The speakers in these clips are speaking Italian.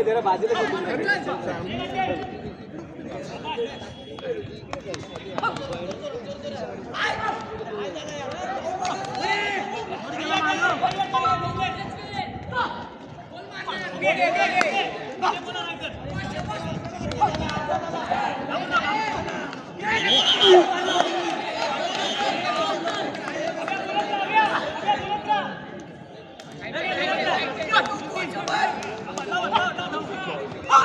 ये जरा बाजूला Hey,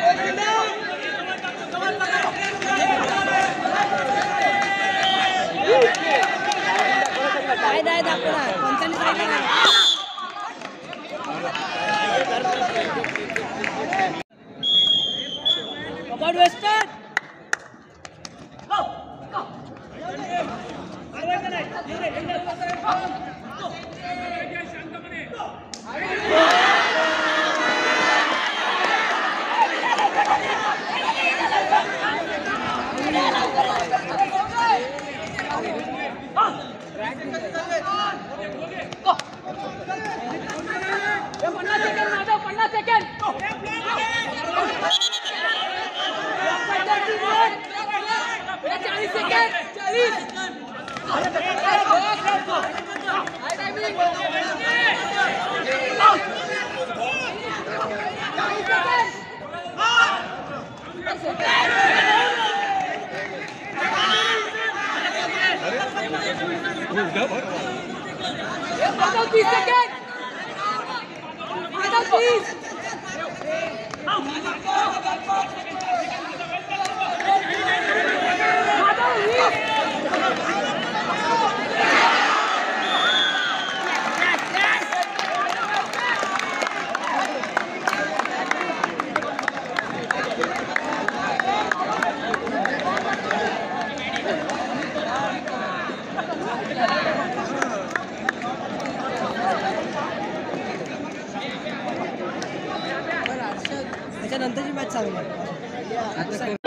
what's your name? काय नाही दाखवणार पंचाने सांगितलं कबड वेस्टर्न पन्नास सेकंड माझं पन्नास सेकंड चाळीस सेकंड चाळीस तीस second Adal, please, second! Adal! नंतरची मॅच चालू आहे.